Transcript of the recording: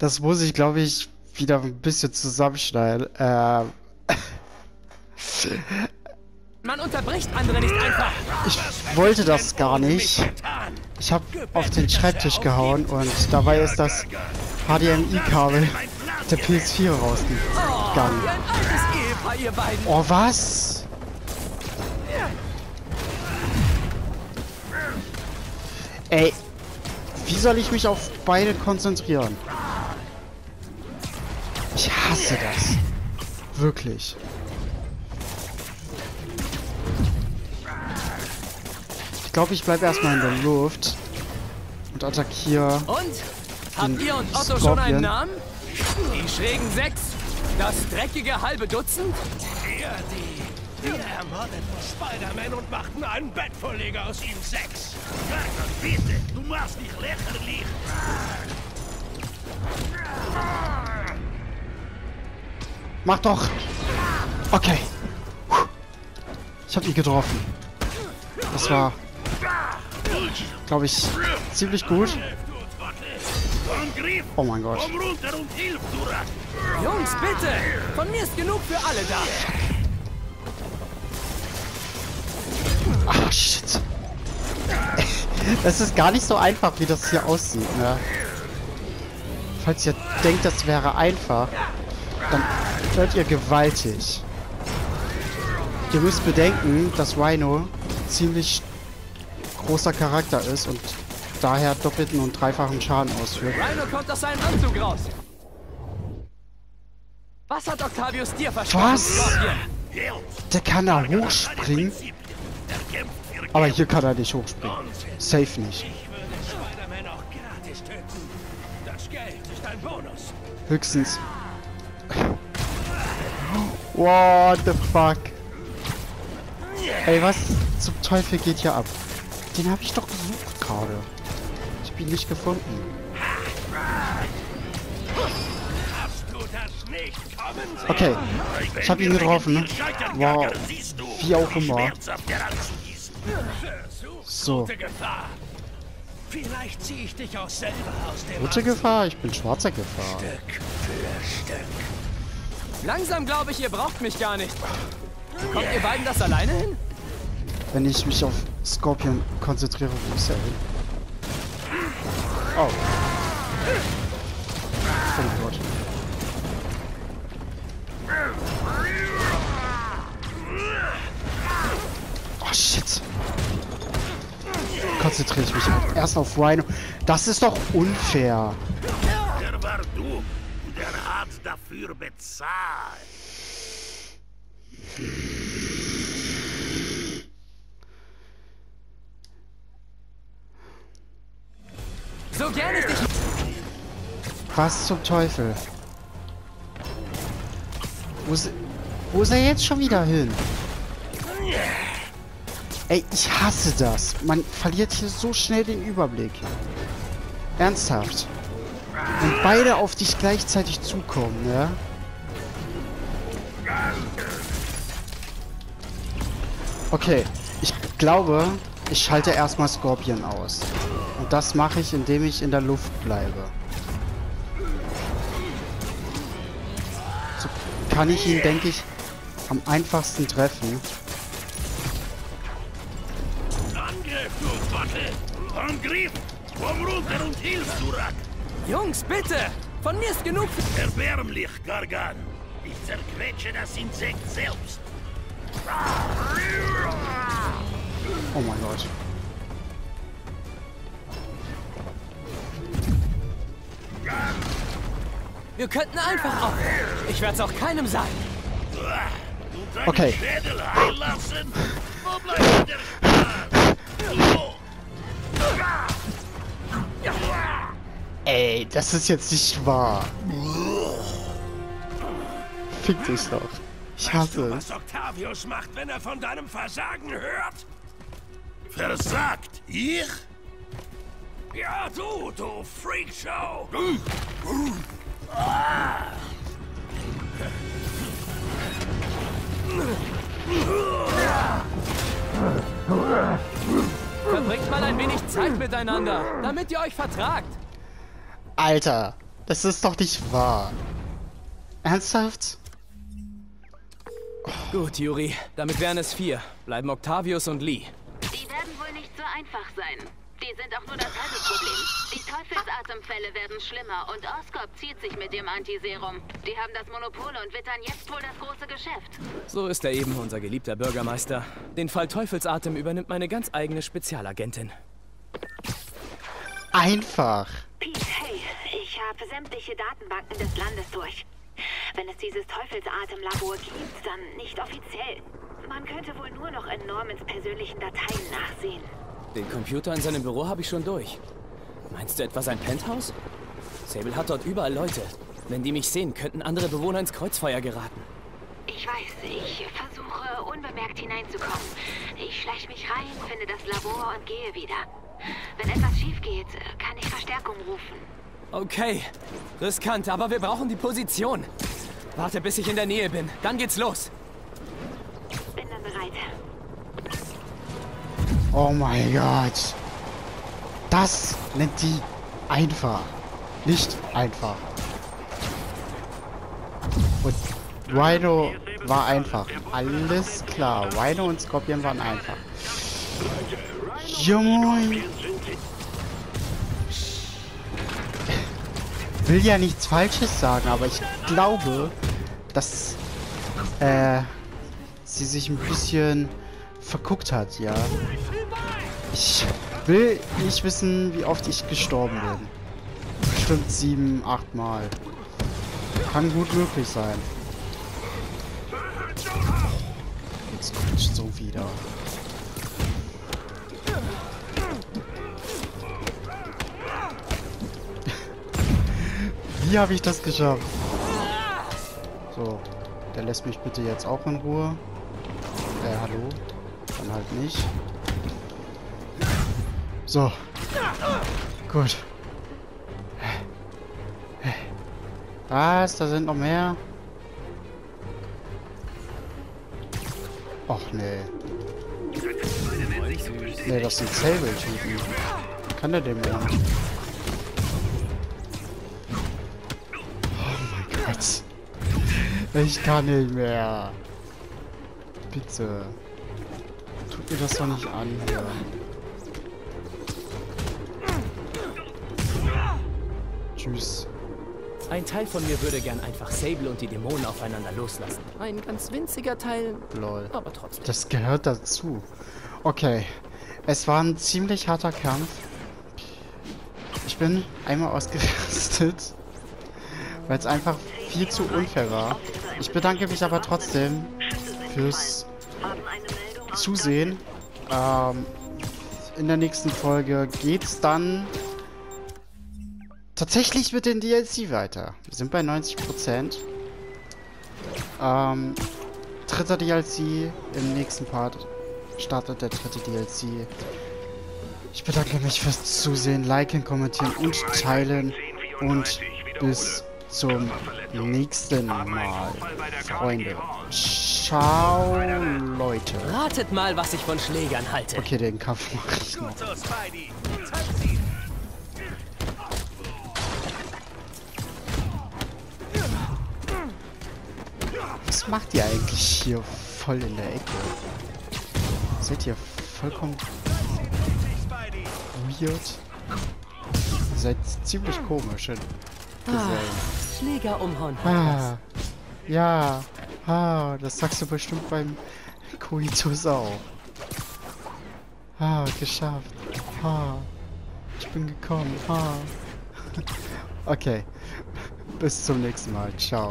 Das muss ich, glaube ich, wieder ein bisschen zusammenschneiden. Ähm. Man unterbricht andere nicht einfach. Ich wollte das gar nicht. Ich habe auf den Schreibtisch gehauen und dabei ist das HDMI-Kabel der PS4 rausgegangen. Beiden. Oh, was? Ey, wie soll ich mich auf beide konzentrieren? Ich hasse das. Wirklich. Ich glaube, ich bleibe erstmal in der Luft und attackiere. Und? Habt ihr und Otto schon Scorpion. einen Namen? Die schrägen Sechs? Das dreckige halbe Dutzend? Ja, die. Wir ermordeten Spider-Man und machten einen Bettvorleger aus ihm sechs. Sag bitte, du machst dich lächerlich. Mach doch! Okay. Ich habe ihn getroffen. Das war, glaube ich, ziemlich gut. Oh mein Gott. Komm runter und hilf, du Rat. Jungs, bitte! Von mir ist genug für alle da. Ah, shit. Das ist gar nicht so einfach, wie das hier aussieht, ne? Falls ihr denkt, das wäre einfach, dann hört ihr gewaltig. Ihr müsst bedenken, dass Rhino ziemlich großer Charakter ist und daher doppelten und dreifachen Schaden ausführt. Rhino kommt aus seinem Anzug raus. Was hat Octavius dir versprochen, Was? Der kann da hochspringen, aber hier kann er nicht hochspringen. Safe nicht. Ich What the fuck? Ey, was zum Teufel geht hier ab? Den habe ich doch gesucht gerade. Ich habe ihn nicht gefunden. Okay, ich habe ihn getroffen. Wow, Siehst du, wie auch immer. So. Vielleicht ziehe ich dich auch selber aus dem gute Gefahr, ich bin schwarzer Gefahr. Stück für Stück. Langsam glaube ich, ihr braucht mich gar nicht. Kommt ihr beiden das alleine hin? Wenn ich mich auf Scorpion konzentriere, wo ist er hin? Oh. Oh Gott. Oh shit. Konzentriere ich mich erst auf Rhino. Das ist doch unfair. Der hat dafür bezahlt. So gern ich dich... Was zum Teufel? Wo ist, wo ist er jetzt schon wieder hin? Ey, ich hasse das. Man verliert hier so schnell den Überblick. Ernsthaft. Wenn beide auf dich gleichzeitig zukommen, ne? Okay, ich glaube, ich schalte erstmal Scorpion aus. Und das mache ich, indem ich in der Luft bleibe. So kann ich ihn, denke ich, am einfachsten treffen. Angriff, du. Angriff. Komm runter und hilf, du Rat. Jungs, bitte! Von mir ist genug für... Erbärmlich, Gargan. Ich zerquetsche das Insekt selbst. Oh mein Gott. Wir könnten einfach aufhören. Ich werde es auch keinem sagen. Okay. Ey, das ist jetzt nicht wahr. Fick dich doch. Ich Weißt hasse du, es. was Octavius macht, wenn er von deinem Versagen hört? Versagt? Ich? Ja, du, du Freakshow! Verbringt mal ein wenig Zeit miteinander, damit ihr euch vertragt. Alter, Das ist doch nicht wahr. Ernsthaft? Gut, Juri. Damit wären es vier. Bleiben Octavius und Lee. Die werden wohl nicht so einfach sein. Die sind auch nur das halbe Problem. Die Teufelsatemfälle werden schlimmer und Oscorp zieht sich mit dem Antiserum. Die haben das Monopol und wittern jetzt wohl das große Geschäft. So ist er eben, unser geliebter Bürgermeister. Den Fall Teufelsatem übernimmt meine ganz eigene Spezialagentin. Einfach. Pete, habe sämtliche Datenbanken des Landes durch. Wenn es dieses Teufelsatemlabor gibt, dann nicht offiziell. Man könnte wohl nur noch in Normans persönlichen Dateien nachsehen. Den Computer in seinem Büro habe ich schon durch. Meinst du etwa sein Penthouse? Sable hat dort überall Leute. Wenn die mich sehen, könnten andere Bewohner ins Kreuzfeuer geraten. Ich weiß, ich versuche unbemerkt hineinzukommen. Ich schleich mich rein, finde das Labor und gehe wieder. Wenn etwas schief geht, kann ich Verstärkung rufen. Okay, riskant, aber wir brauchen die Position. Warte, bis ich in der Nähe bin. Dann geht's los. Bin dann bereit. Oh mein Gott. Das nennt die einfach. Nicht einfach. Und Rhino war einfach. Alles klar. Rhino und Scorpion waren einfach. Ja moin. Will ja nichts Falsches sagen, aber ich glaube, dass äh, sie sich ein bisschen verguckt hat, ja. Ich will nicht wissen, wie oft ich gestorben bin. Bestimmt sieben, acht Mal. Kann gut möglich sein. Jetzt kommt so wieder. Wie habe ich das geschafft? So, der lässt mich bitte jetzt auch in Ruhe. Äh, hallo? Dann halt nicht. So. Gut. Was? Da sind noch mehr? Och, nee. Nee, das sind Sable-Typen. Kann der den mehr? Gott. Ich kann nicht mehr. Bitte. Tut mir das doch nicht an hier. Tschüss. Ein Teil von mir würde gern einfach Sable und die Dämonen aufeinander loslassen. Ein ganz winziger Teil, Lol. aber trotzdem. Das gehört dazu. Okay. Es war ein ziemlich harter Kampf. Ich bin einmal ausgerastet. Weil es einfach viel zu unfair war. Ich bedanke mich aber trotzdem fürs Zusehen. Ähm, in der nächsten Folge geht's dann tatsächlich mit den DLC weiter. Wir sind bei 90%. Ähm, dritter DLC. Im nächsten Part startet der dritte DLC. Ich bedanke mich fürs Zusehen, liken, kommentieren und teilen. Und bis zum nächsten Mal, Freunde. Ciao, Leute. Ratet mal, was ich von Schlägern halte. Okay, den Kampf mache ich noch. Was macht ihr eigentlich hier voll in der Ecke? Seid ihr vollkommen weird? Ihr seid ziemlich komisch in Gesellen. Schläger umhauen. Ah, ja. Ah, das sagst du bestimmt beim Koitus auch. Ah, geschafft. Ah, ich bin gekommen. Ah. Okay. Bis zum nächsten Mal. Ciao.